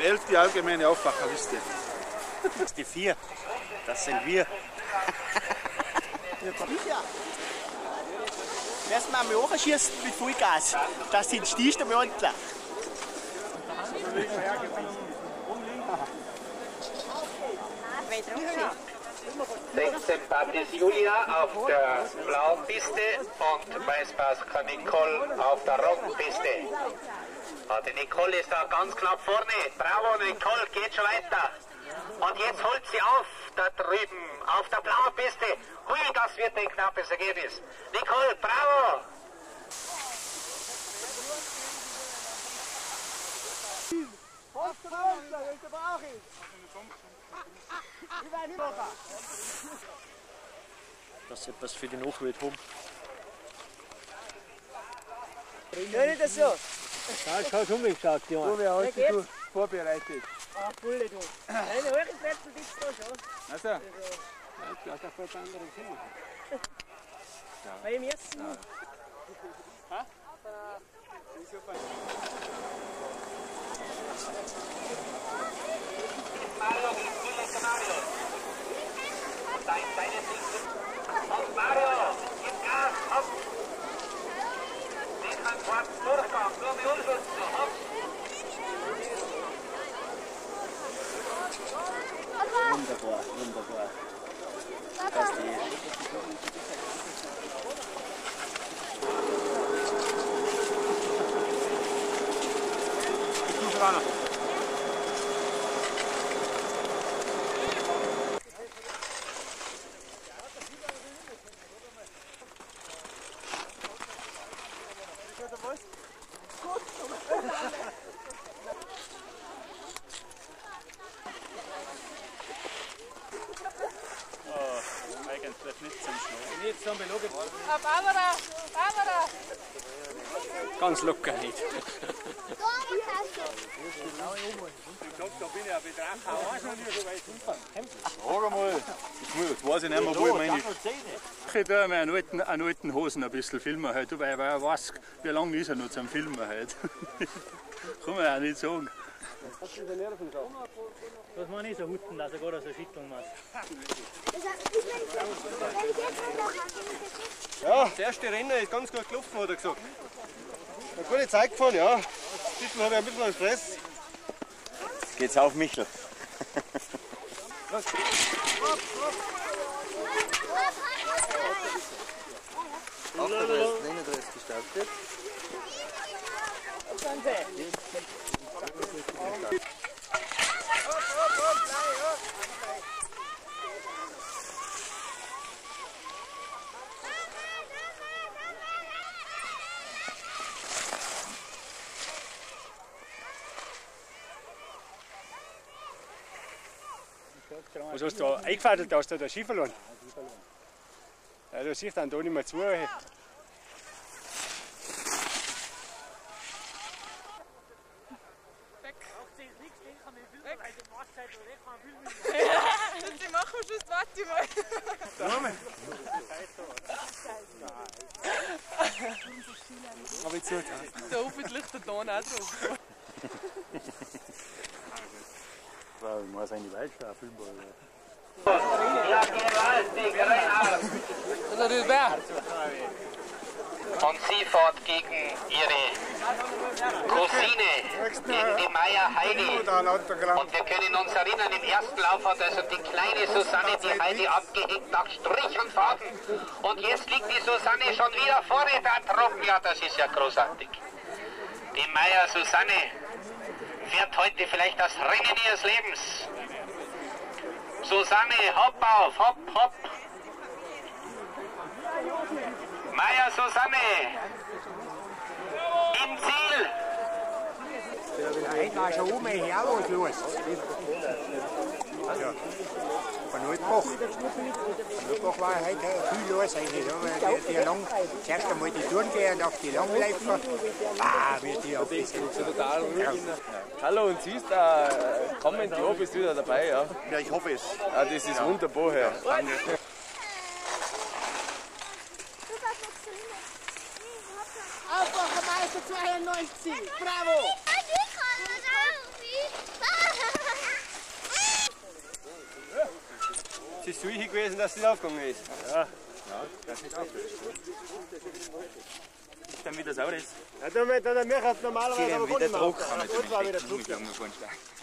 elfte allgemeine Aufwacherliste. Das ist die vier. Das sind wir. Lass mal mal hochschießen mit Vollgas. Das sind Stieste bei uns. 16 Patis Julia auf der blauen Piste und Weißbasker Nicole auf der roten Piste. Ah, die Nicole ist da ganz knapp vorne. Bravo, Nicole, geht schon weiter. Und jetzt holt sie auf, da drüben, auf der blauen Piste. Hui, das wird ein knappes Ergebnis. Nicole, bravo! Das ist etwas für die Nachwelt haben. Hör ich das so? Ja, ich habe umgeschaut, ja. So, wer hast dich du vorbereitet? Ah, Bulle, du. Eine Hochentreppe gibt's da schon. Also, Weil ich müssen. Mario, gib zu Mario. Und dein, deine. Und Mario, gib Gas, hopp. Den kann schwarz durchkommen, nur mit Unschützen, hopp. Wunderbar, wunderbar. Das ist die. Eigentlich nicht zum Ah, Barbara, Barbara. Ganz locker nicht. frag einmal. Jetzt weiß ich nicht mehr, wo ich meine. Ich tue mir einen alten, einen alten Hosen ein bisschen filmen heute, weil ich weiß, wie lange ist er noch zum Filmen heute. Kann man ja nicht sagen. Das muss nicht so hutten, dass er gerade so schütteln muss. Ja, das erste Rennen ist ganz gut gelaufen, hat er gesagt. Eine gute Zeit gefahren, ja. Diesmal habe ich ein bisschen einen Stress. Geht's auf Michel. gestartet. Was hast du da eingefädelt? Hast du da Ski verloren? Ja, du siehst dann da nicht mehr zu. hey. Sie machen schon das Warte mal. Habe ich zugehört. Da oben liegt der Ton auch drauf. Weil ich muss eine gewaltig, Reinhard. Und sie fährt gegen ihre Cousine, gegen die Maya Heidi. Und wir können uns erinnern, im ersten Lauf hat also die kleine Susanne die Heidi abgehängt nach Strich und Faden. Und jetzt liegt die Susanne schon wieder vorne da trocken. Ja, das ist ja großartig. Die Maya Susanne fährt heute vielleicht das Rennen ihres Lebens. Susanne, hopp auf, hopp, hopp. Maya Susanne. Im Ziel. Heute war schon oben her was los. Ja. Von Nordbach. Von Nordbach war heute viel los eigentlich. Ja, die, die lang, zuerst einmal die Touren gehen und auf die Langläufer. Ah, wie die abgesetzt. Total ruhig. Hallo und siehst, da kommend Jahr bist du wieder dabei, ja. Ja, ich hoffe es. ja das ist wunderbar, ja. Aufwacher Meister 92. Bravo! Ich kann das auch nicht. Es ist solche gewesen, dass es nicht aufgegangen ist. Dann wieder sauer ist. Ja, da, da, da, mir hat normalerweise aber gar nicht mehr Druck. aufgehört. Und war wieder zurück. Junge, von Stein.